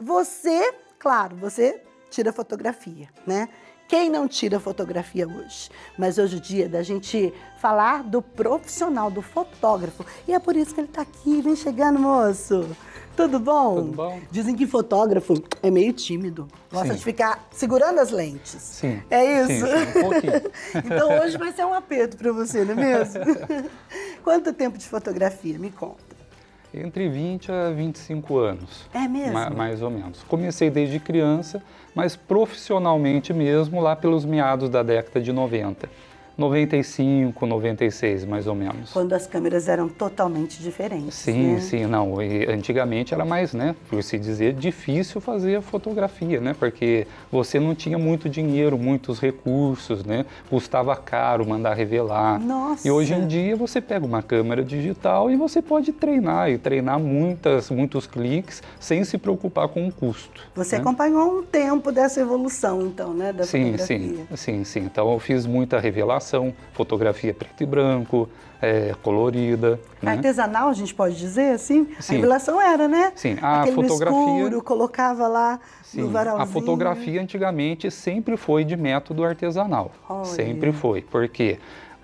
você, claro, você tira fotografia, né? Quem não tira fotografia hoje? Mas hoje é o dia é da gente falar do profissional, do fotógrafo. E é por isso que ele está aqui. Vem chegando, moço. Tudo bom? Tudo bom. Dizem que fotógrafo é meio tímido. Gosta Sim. de ficar segurando as lentes. Sim. É isso? Sim, sim, um pouquinho. então hoje vai ser um aperto para você, não é mesmo? Quanto tempo de fotografia? Me conta. Entre 20 a 25 anos. É mesmo? Ma- mais ou menos. Comecei desde criança, mas profissionalmente mesmo lá pelos meados da década de 90. 95, 96, mais ou menos. Quando as câmeras eram totalmente diferentes. Sim, né? sim, não. E antigamente era mais, né, por se dizer, difícil fazer fotografia, né? Porque você não tinha muito dinheiro, muitos recursos, né? Custava caro mandar revelar. Nossa. E hoje em dia você pega uma câmera digital e você pode treinar e treinar muitas, muitos cliques sem se preocupar com o custo. Você né? acompanhou um tempo dessa evolução, então, né, da Sim, fotografia. sim, sim, sim. Então eu fiz muita revelação, fotografia preto e branco, é, colorida. Né? Artesanal, a gente pode dizer assim? A Sim. revelação era, né? Sim, a Aquele no fotografia- escuro, colocava lá no Sim, varalzinho. a fotografia antigamente sempre foi de método artesanal. Olha. Sempre foi, porque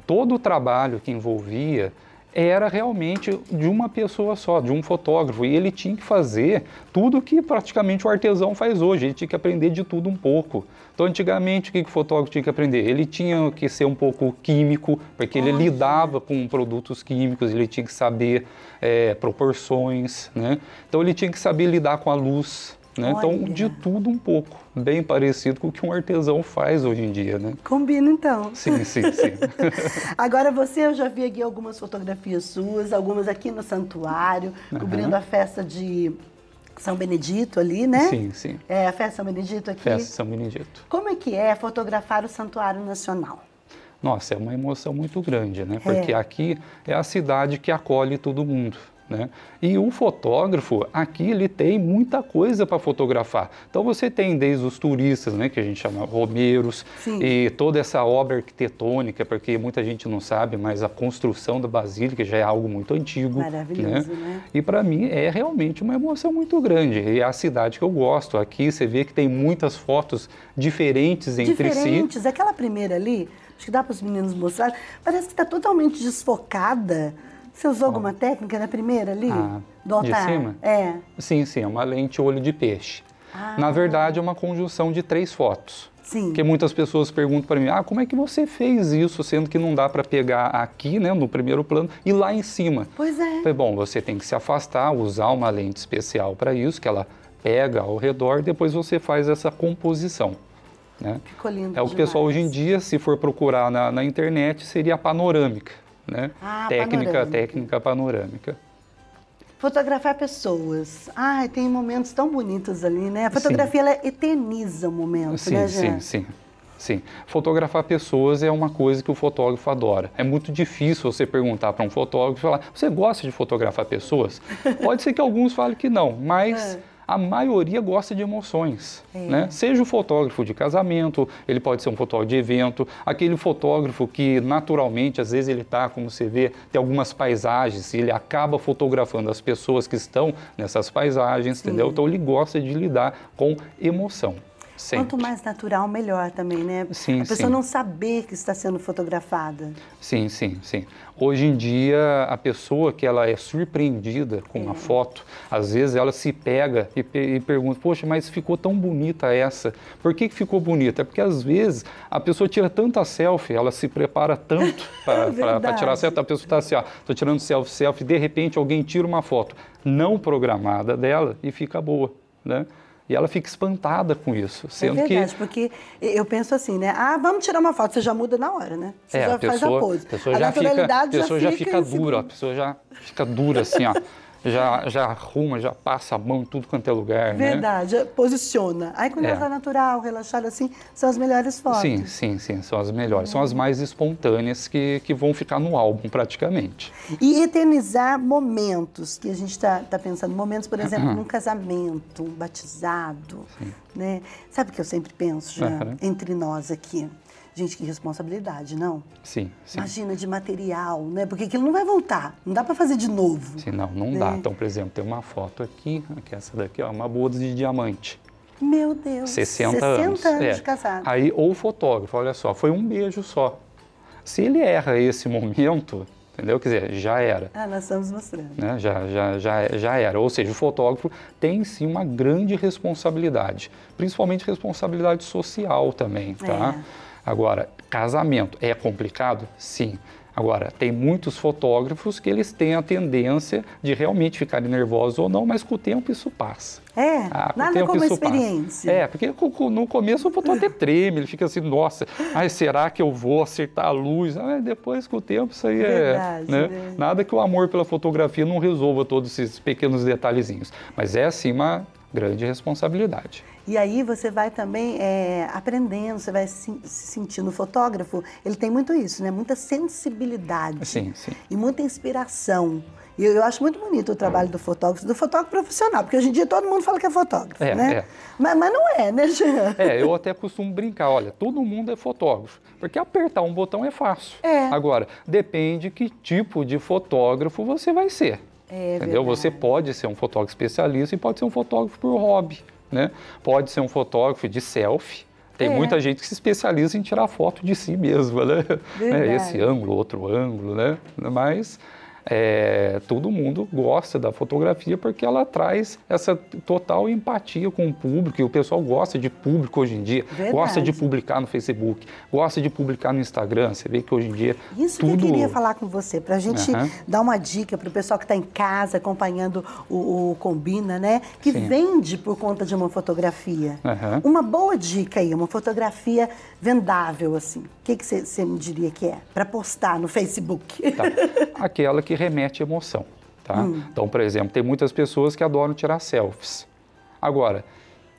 todo o trabalho que envolvia era realmente de uma pessoa só, de um fotógrafo, e ele tinha que fazer tudo que praticamente o artesão faz hoje, ele tinha que aprender de tudo um pouco. Então, antigamente, o que o fotógrafo tinha que aprender? Ele tinha que ser um pouco químico, porque ele Olha. lidava com produtos químicos, ele tinha que saber eh, proporções, né? Então, ele tinha que saber lidar com a luz, né? Então, de tudo um pouco, bem parecido com o que um artesão faz hoje em dia, né? Combina, então. Sim, sim, sim. Agora você, eu já vi aqui algumas fotografias suas, algumas aqui no santuário, cobrindo a festa de São Benedito ali, né? sim, sim. É, a festa São Benedito aqui. Festa de São Benedito. Como é que é fotografar o Santuário Nacional? Nossa, é uma emoção muito grande, né? Porque aqui é a cidade que acolhe todo mundo. Né? E o fotógrafo aqui ele tem muita coisa para fotografar. Então você tem desde os turistas, né, que a gente chama romeiros, Sim. e toda essa obra arquitetônica, porque muita gente não sabe, mas a construção da basílica já é algo muito antigo. Maravilhoso, né? E para mim é realmente uma emoção muito grande. E é a cidade que eu gosto. Aqui você vê que tem muitas fotos diferentes entre si. Diferentes. Aquela primeira ali, acho que dá para os meninos mostrar, parece que está totalmente desfocada. Você usou alguma técnica na primeira ali? Ah, do de altar? cima? É. Sim, sim, é uma lente olho de peixe. Ah. Na verdade, é uma conjunção de três fotos. Sim. Porque muitas pessoas perguntam para mim, ah, como é que você fez isso, sendo que não dá para pegar aqui, né, no primeiro plano, e lá em cima? Pois é. Falei, bom, você tem que se afastar, usar uma lente especial para isso, que ela pega ao redor, depois você faz essa composição. Né? Ficou lindo É o que o pessoal hoje em dia, se for procurar na, na internet, seria a panorâmica. Né? Ah, técnica, panorâmica. técnica panorâmica. Fotografar pessoas. Ai, tem momentos tão bonitos ali, né? A fotografia, ela eterniza o momento, Sim, né, sim, Jean? sim. Sim, fotografar pessoas é uma coisa que o fotógrafo adora. É muito difícil você perguntar para um fotógrafo e falar: você gosta de fotografar pessoas? Pode ser que alguns falem que não, mas É. a maioria gosta de emoções. É. Né? Seja o fotógrafo de casamento, ele pode ser um fotógrafo de evento, aquele fotógrafo que naturalmente, às vezes ele está, como você vê, tem algumas paisagens e ele acaba fotografando as pessoas que estão nessas paisagens, entendeu? Então ele gosta de lidar com emoção. Sempre. Quanto mais natural, melhor também, né? Sim, a pessoa sim. não saber que está sendo fotografada. Sim, sim, sim. Hoje em dia, a pessoa que ela é surpreendida com uma foto, às vezes ela se pega e, e pergunta, poxa, mas ficou tão bonita essa. Por que, que ficou bonita? É porque às vezes a pessoa tira tanta selfie, ela se prepara tanto para Verdade. tirar selfie, a pessoa está assim, ó, tô tirando selfie, selfie, de repente alguém tira uma foto não programada dela e fica boa, né? E ela fica espantada com isso, É sendo verdade, que porque eu penso assim, né? Ah, vamos tirar uma foto, você já muda na hora, né? Você É, já a pessoa, faz a pose. a pessoa a já fica, a pessoa já fica, em dura, a pessoa já fica dura assim, ó. Já, já arruma, já passa a mão em tudo quanto é lugar, né? Verdade, posiciona. Aí quando É. ela tá natural, relaxada assim, são as melhores fotos. Sim, sim, sim, são as melhores. São as mais espontâneas que, que vão ficar no álbum praticamente. E eternizar momentos que a gente está tá pensando, momentos, por exemplo, num casamento, um batizado, né? Sabe o que eu sempre penso, já, entre nós aqui? Gente, que responsabilidade, não? Sim, sim. Imagina de material, né? Porque aquilo não vai voltar. Não dá para fazer de novo. Sim, não, não né? dá. Então, por exemplo, tem uma foto aqui, que é essa daqui, ó, uma boda de diamante. Meu Deus. 60, 60 anos. anos é. de casado. Aí, ou o fotógrafo, olha só, foi um beijo só. Se ele erra esse momento, entendeu? Quer dizer, já era. Ah, nós estamos mostrando. Né? Já, já, já, já era. Ou seja, o fotógrafo tem sim uma grande responsabilidade, principalmente responsabilidade social também, tá? É. Agora, casamento é complicado? Sim. Agora, tem muitos fotógrafos que eles têm a tendência de realmente ficarem nervosos ou não, mas com o tempo isso passa. É, Ah, com nada como a isso passa. experiência. É, porque no começo o fotógrafo até treme, ele fica assim, nossa, ai, será que eu vou acertar a luz? Ah, depois, com o tempo, isso aí Verdade, é. né? né? Nada que o amor pela fotografia não resolva todos esses pequenos detalhezinhos. Mas é, sim, uma grande responsabilidade. E aí você vai também é, aprendendo, você vai se, se sentindo. Fotógrafo, ele tem muito isso, né? Muita sensibilidade. Sim, sim. E muita inspiração. E eu, eu acho muito bonito o trabalho do fotógrafo, do fotógrafo profissional, porque hoje em dia todo mundo fala que é fotógrafo, É, né? é. Mas, mas não é, né, Jean? É, eu até costumo brincar, olha, todo mundo é fotógrafo, porque apertar um botão é fácil. É. Agora, depende que tipo de fotógrafo você vai ser. É entendeu? verdade. Você pode ser um fotógrafo especialista e pode ser um fotógrafo por hobby, né? Pode ser um fotógrafo de selfie. Tem É. muita gente que se especializa em tirar foto de si mesma, né? Verdade. Esse ângulo, outro ângulo, né? Mas é, todo mundo gosta da fotografia porque ela traz essa total empatia com o público e o pessoal gosta de público hoje em dia, Verdade. gosta de publicar no Facebook, gosta de publicar no Instagram. Você vê que hoje em dia Isso tudo que eu queria falar com você, para a gente Aham. dar uma dica para o pessoal que está em casa acompanhando o, o Combina, né? Que Sim. vende por conta de uma fotografia. Aham. Uma boa dica aí, uma fotografia vendável, assim. O que você me diria que é? Para postar no Facebook. Tá. Aquela que remete emoção. Tá? Hum. Então, por exemplo, tem muitas pessoas que adoram tirar selfies. Agora,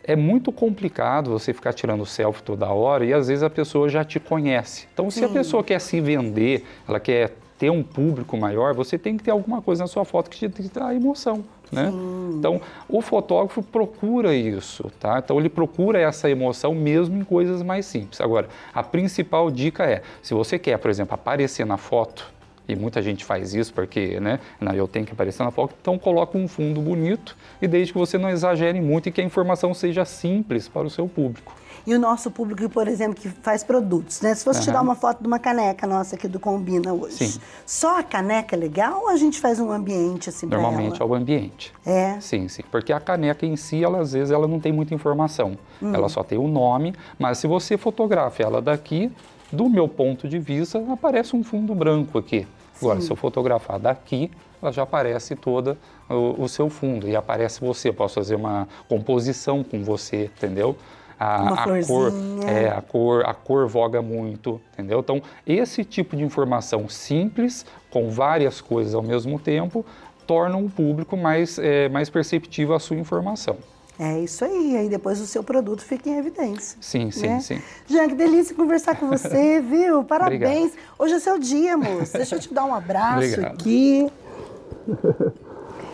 é muito complicado você ficar tirando selfie toda hora e às vezes a pessoa já te conhece. Então, se a pessoa quer se vender, ela quer ter um público maior, você tem que ter alguma coisa na sua foto que te, te dá emoção. Né? Então, o fotógrafo procura isso, tá? Então, ele procura essa emoção mesmo em coisas mais simples. Agora, a principal dica é, se você quer, por exemplo, aparecer na foto, e muita gente faz isso porque, né, eu tenho que aparecer na foto, então coloca um fundo bonito e desde que você não exagere muito e que a informação seja simples para o seu público. E o nosso público, por exemplo, que faz produtos, né? Se fosse tirar Aham. uma foto de uma caneca nossa aqui do Combina hoje, Sim. só a caneca é legal ou a gente faz um ambiente assim Normalmente é o ambiente. É. Sim, sim. Porque a caneca em si, ela, às vezes, ela não tem muita informação. Ela só tem o nome, mas se você fotografa ela daqui, do meu ponto de vista, aparece um fundo branco aqui. Agora, se eu fotografar daqui, ela já aparece toda o, o seu fundo e aparece você. Eu posso fazer uma composição com você, entendeu? A, a cor, é, a cor, a cor voga muito, entendeu? Então, esse tipo de informação simples, com várias coisas ao mesmo tempo, torna o público mais, é, mais perceptivo à sua informação. É isso aí, aí depois o seu produto fica em evidência. Sim, sim, né? sim. Jean, que delícia conversar com você, viu? Parabéns. Obrigado. Hoje é seu dia, moço. Deixa eu te dar um abraço Obrigado. aqui.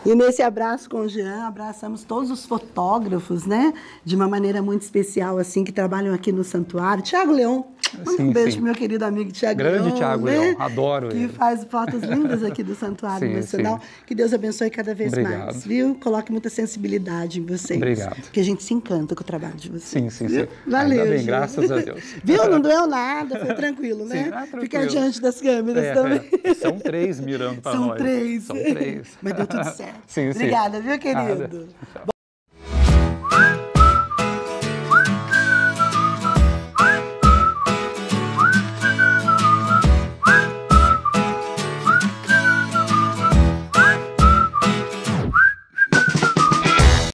E nesse abraço com o Jean, abraçamos todos os fotógrafos, né? De uma maneira muito especial, assim, que trabalham aqui no santuário. Tiago Leão. Manda Sim, um beijo sim. meu querido amigo Tiago Grande Leão. Thiago né? Leão, adoro Que ele. faz fotos lindas aqui do Santuário Sim, Nacional. sim. Que Deus abençoe cada vez Obrigado. mais, viu? Coloque muita sensibilidade em vocês. Obrigado. Porque a gente se encanta com o trabalho de vocês. Sim, sim, viu? sim. Valeu, Ainda bem, graças a Deus. Viu? Não doeu nada, foi tranquilo, né? Sim, ah, tranquilo. Ficar diante das câmeras É, também. é. São três mirando para São nós. três. São três. Mas deu tudo certo. Sim, sim. Obrigada, viu, querido?